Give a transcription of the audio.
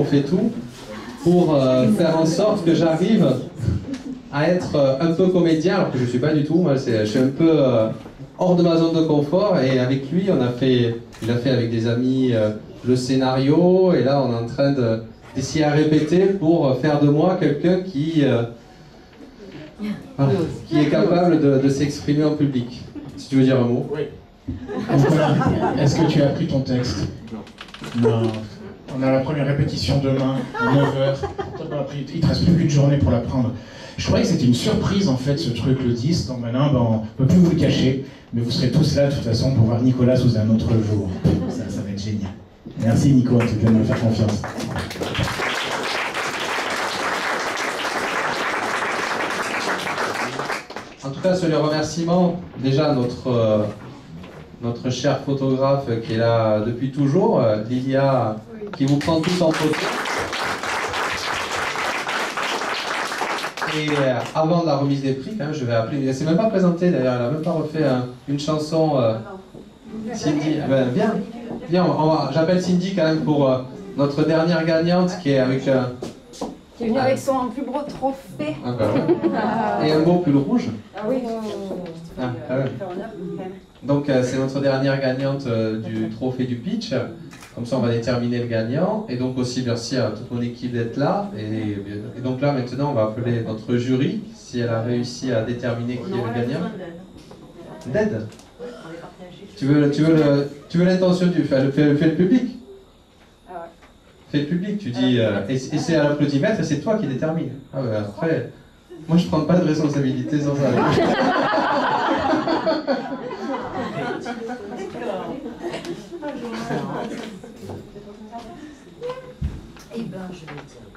On fait tout pour euh, faire en sorte que j'arrive à être euh, un peu comédien, alors que je ne suis pas du tout. Moi, je suis un peu euh, hors de ma zone de confort. Et avec lui, on a fait, il a fait avec des amis le scénario. Et là, on est en train d'essayer à répéter pour faire de moi quelqu'un qui, qui est capable de, de s'exprimer en public. Si tu veux dire un mot. Oui. Est-ce que tu as appris ton texte? Non. Non. On a la première répétition demain, à 9h. Il te reste plus qu'une journée pour l'apprendre. Je croyais que c'était une surprise en fait ce truc le 10. Donc maintenant, ben, on ne peut plus vous le cacher. Mais vous serez tous là de toute façon pour voir Nicolas sous un autre jour. Ça, ça va être génial. Merci Nico en tout cas de me faire confiance. En tout cas, sur les remerciements, déjà notre, euh, notre cher photographe qui est là depuis toujours, euh, Lilia qui vous prend tous en photo. Et euh, avant la remise des prix, je vais appeler. Elle s'est même pas présentée d'ailleurs, elle a même pas refait une chanson. Euh, Cindy, eh ben, viens, viens, j'appelle Cindy quand même pour euh, notre dernière gagnante qui est avec. qui est venue avec son plus gros trophée. Ah, bah Et un beau pull rouge. Ah oui. Ah, ah Donc c'est notre dernière gagnante du trophée du pitch. Comme ça, on va déterminer le gagnant. Et donc aussi, merci à toute mon équipe d'être là. Et, donc là, maintenant, on va appeler notre jury, si elle a réussi à déterminer qui est le gagnant. D'aide Tu veux, tu veux, tu veux l'intention du... Fais le, fais, le public ah Fais le public, tu dis... Euh, et, c'est à l'applaudimètre, c'est toi qui détermine. Ah ouais, après... Moi, je prends pas de responsabilité sans ça. Швейцарии.